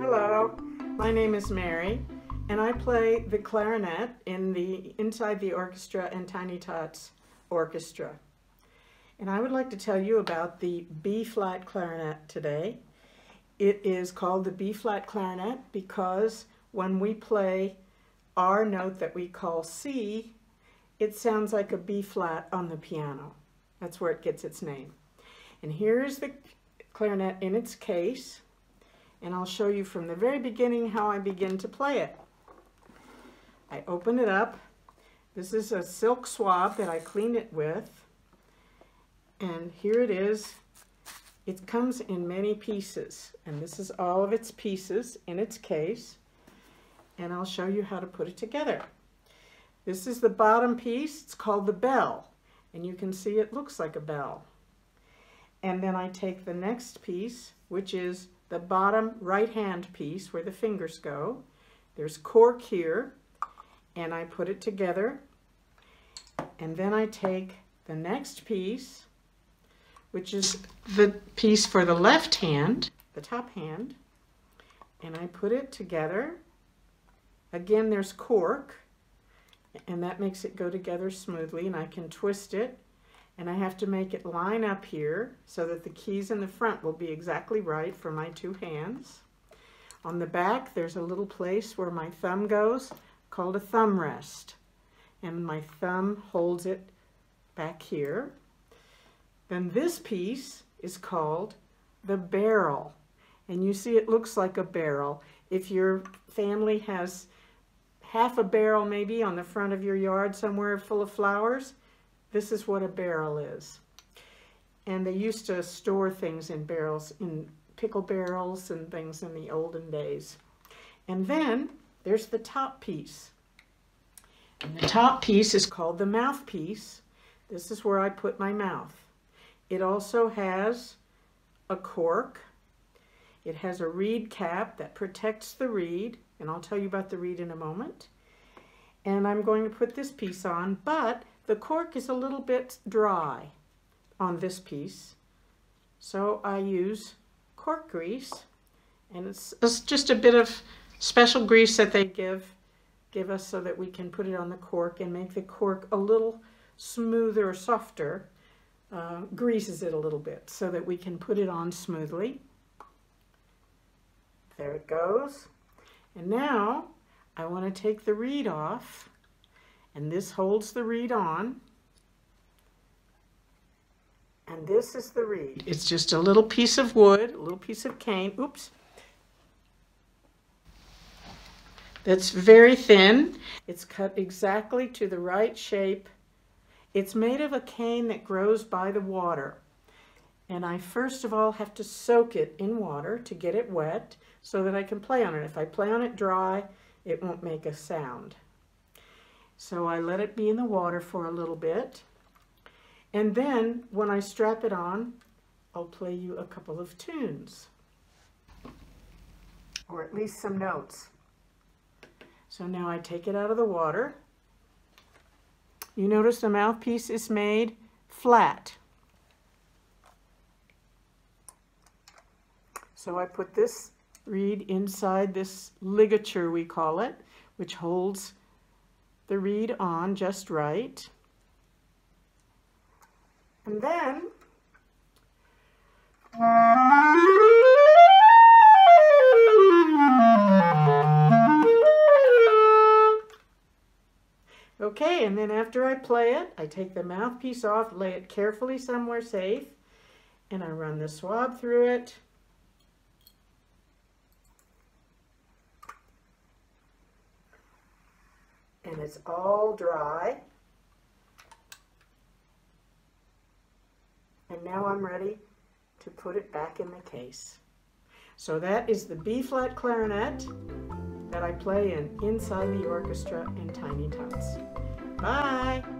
Hello, my name is Mary, and I play the clarinet in the Inside the Orchestra and Tiny Tots Orchestra. And I would like to tell you about the B-flat clarinet today. It is called the B-flat clarinet because when we play our note that we call C, it sounds like a B-flat on the piano. That's where it gets its name. And here's the clarinet in its case and I'll show you from the very beginning how I begin to play it. I open it up. This is a silk swab that I cleaned it with. And here it is. It comes in many pieces. And this is all of its pieces in its case. And I'll show you how to put it together. This is the bottom piece. It's called the bell. And you can see it looks like a bell. And then I take the next piece, which is the bottom right hand piece where the fingers go. There's cork here and I put it together and then I take the next piece which is the piece for the left hand, the top hand, and I put it together. Again, there's cork, and that makes it go together smoothly, and I can twist it and I have to make it line up here so that the keys in the front will be exactly right for my two hands. On the back there's a little place where my thumb goes called a thumb rest and my thumb holds it back here. Then this piece is called the barrel and you see it looks like a barrel. If your family has half a barrel maybe on the front of your yard somewhere full of flowers, this is what a barrel is. And they used to store things in barrels, in pickle barrels and things in the olden days. And then there's the top piece. And the top piece is called the mouthpiece. This is where I put my mouth. It also has a cork. It has a reed cap that protects the reed, and I'll tell you about the reed in a moment. And I'm going to put this piece on, but the cork is a little bit dry on this piece, so I use cork grease, and it's, just a bit of special grease that they give give us so that we can put it on the cork and make the cork a little smoother or softer, uh, greases it a little bit so that we can put it on smoothly. There it goes. And now I want to take the reed off and this holds the reed on. And this is the reed. It's just a little piece of wood, a little piece of cane. Oops. That's very thin. It's cut exactly to the right shape. It's made of a cane that grows by the water. And I first of all have to soak it in water to get it wet so that I can play on it. If I play on it dry, it won't make a sound. So I let it be in the water for a little bit. And then when I strap it on, I'll play you a couple of tunes. Or at least some notes. So now I take it out of the water. You notice the mouthpiece is made flat. So I put this reed inside this ligature, we call it, which holds the reed on just right. And then Okay, and then after I play it, I take the mouthpiece off, lay it carefully somewhere safe, and I run the swab through it. And it's all dry. And now I'm ready to put it back in the case. So that is the B-flat clarinet that I play in Inside the Orchestra in Tiny Tots. Bye!